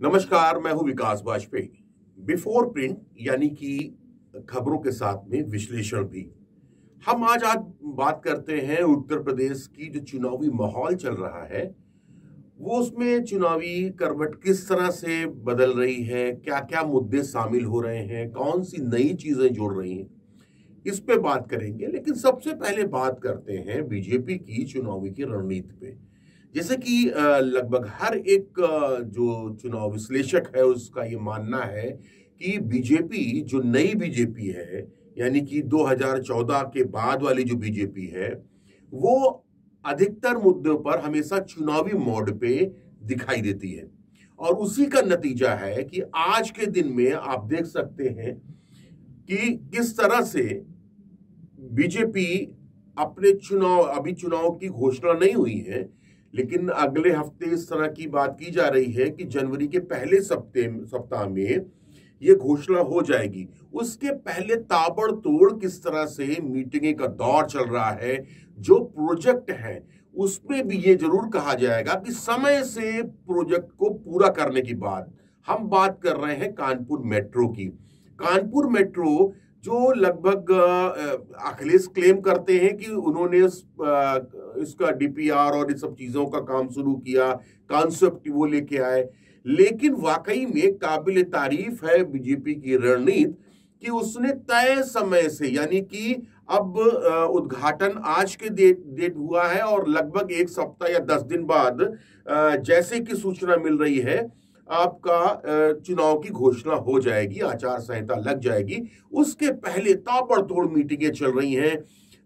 नमस्कार, मैं हूँ विकास वाजपेयी। बिफोर प्रिंट यानी कि खबरों के साथ में विश्लेषण भी। हम आज आज बात करते हैं उत्तर प्रदेश की जो चुनावी माहौल चल रहा है, वो उसमें चुनावी करवट किस तरह से बदल रही है क्या क्या मुद्दे शामिल हो रहे हैं कौन सी नई चीज़ें जुड़ रही हैं, इस पे बात करेंगे। लेकिन सबसे पहले बात करते हैं बीजेपी की चुनावी की रणनीति पे। जैसे कि लगभग हर एक जो चुनाव विश्लेषक है, उसका ये मानना है कि बीजेपी जो नई बीजेपी है, यानी कि 2014 के बाद वाली जो बीजेपी है, वो अधिकतर मुद्दों पर हमेशा चुनावी मोड पे दिखाई देती है। और उसी का नतीजा है कि आज के दिन में आप देख सकते हैं कि किस तरह से बीजेपी अपने चुनाव, अभी चुनाव की घोषणा नहीं हुई है लेकिन अगले हफ़्ते इस तरह की बात की जा रही है कि जनवरी के पहले सप्ताह सप्ताह में ये घोषणा हो जाएगी। उसके पहले ताबड़तोड़ किस तरह से मीटिंग का दौर चल रहा है, जो प्रोजेक्ट है, उसमें भी ये ज़रूर कहा जाएगा कि समय से प्रोजेक्ट को पूरा करने की बात। हम बात कर रहे हैं कानपुर मेट्रो की। कानपुर मेट्रो जो लगभग अखिलेश क्लेम करते हैं कि उन्होंने इसका डीपीआर और इन सब चीज़ों का काम शुरू किया कॉन्सेप्ट वो लेके आए। लेकिन वाकई में काबिल तारीफ़ है बीजेपी की रणनीति कि उसने तय समय से, यानी कि अब उद्घाटन आज के डेट डेट हुआ है और लगभग एक सप्ताह या दस दिन बाद जैसे कि सूचना मिल रही है आपका चुनाव की घोषणा हो जाएगी, आचार संहिता लग जाएगी। उसके पहले ताबड़तोड़ मीटिंगें चल रही हैं।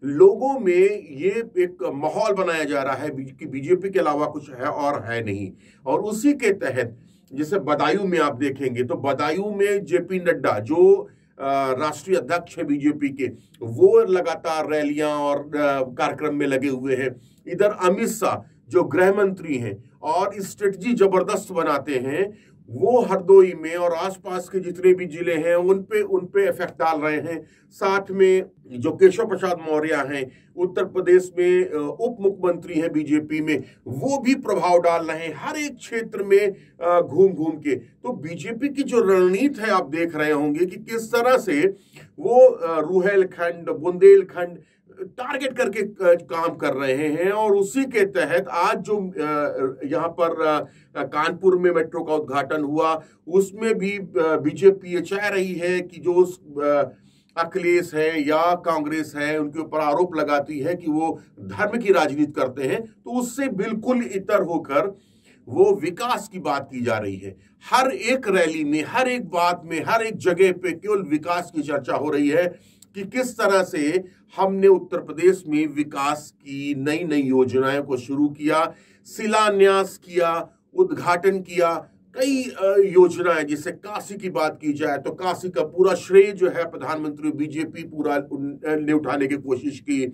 लोगों में ये एक माहौल बनाया जा रहा है कि बीजेपी के अलावा कुछ है और है नहीं। और उसी के तहत, जैसे बदायूं में आप देखेंगे तो बदायूं में जेपी नड्डा, जो राष्ट्रीय अध्यक्ष है बीजेपी के, वो लगातार रैलियाँ और कार्यक्रम में लगे हुए हैं। इधर अमित शाह, जो गृह मंत्री हैं और स्ट्रेटजी ज़बरदस्त बनाते हैं, वो हरदोई में और आसपास के जितने भी ज़िले हैं, उन पे उन पे इफ़ेक्ट डाल रहे हैं। साथ में जो केशव प्रसाद मौर्य हैं, उत्तर प्रदेश में उप मुख्यमंत्री हैं बीजेपी में, वो भी प्रभाव डाल रहे हैं हर एक क्षेत्र में घूम घूम के। तो बीजेपी की जो रणनीति है, आप देख रहे होंगे कि किस तरह से वो रूहेलखंड, बुंदेलखंड टारगेट करके काम कर रहे हैं और उसी के तहत आज जो यहाँ पर कानपुर में मेट्रो का उद्घाटन हुआ, उसमें भी बीजेपी ये चाह रही है कि जो अखिलेश है या कांग्रेस है, उनके ऊपर आरोप लगाती है कि वो धर्म की राजनीति करते हैं तो उससे बिल्कुल इतर होकर वो विकास की बात की जा रही है। हर एक रैली में, हर एक बात में, हर एक जगह पे केवल विकास की चर्चा हो रही है कि किस तरह से हमने उत्तर प्रदेश में विकास की नई नई योजनाओं को शुरू किया, शिलान्यास किया, उद्घाटन किया कई योजनाएँ, जैसे काशी की बात की जाए तो काशी का पूरा श्रेय जो है प्रधानमंत्री बीजेपी पूरा ने उठाने की कोशिश की।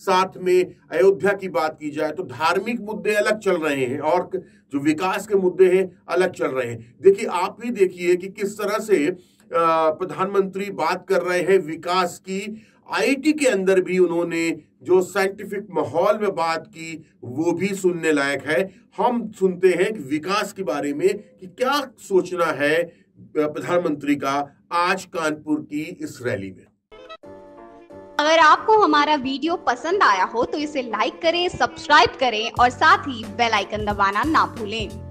साथ में अयोध्या की बात की जाए तो धार्मिक मुद्दे अलग चल रहे हैं और जो विकास के मुद्दे हैं अलग चल रहे हैं। देखिए, आप भी देखिए कि किस तरह से प्रधानमंत्री बात कर रहे हैं विकास की आईटी के अंदर भी उन्होंने जो साइंटिफिक माहौल में बात की, वो भी सुनने लायक है। हम सुनते हैं कि विकास के बारे में कि क्या सोचना है प्रधानमंत्री का आज कानपुर की इस रैली में। अगर आपको हमारा वीडियो पसंद आया हो तो इसे लाइक करें सब्सक्राइब करें और साथ ही बेल आइकन दबाना ना भूलें।